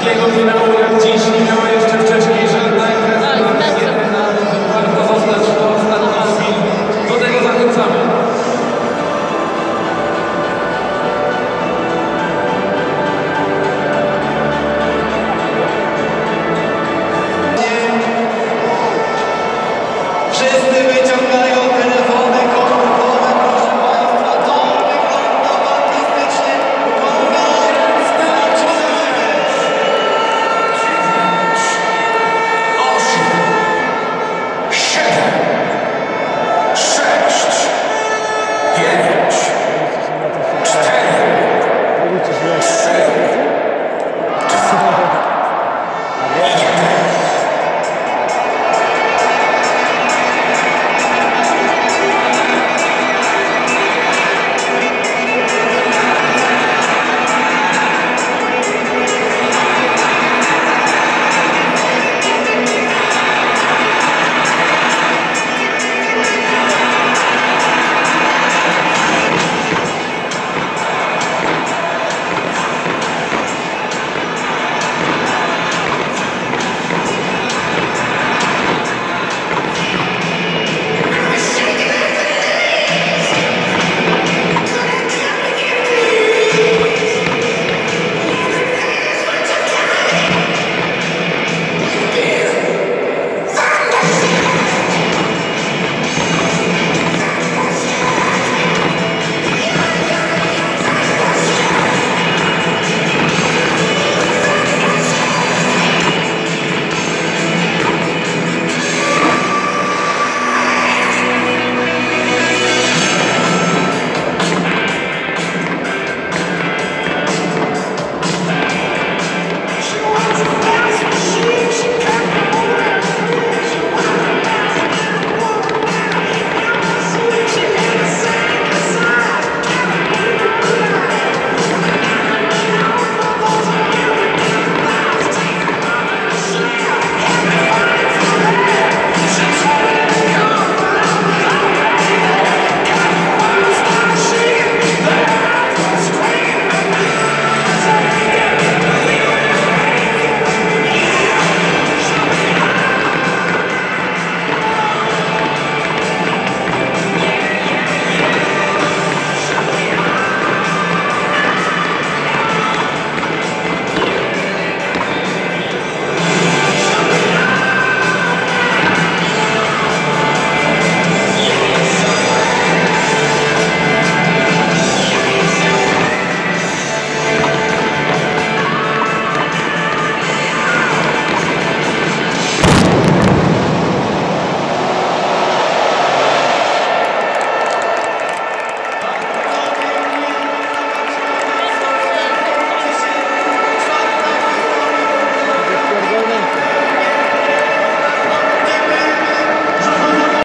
takiego finału jak dziś nie miały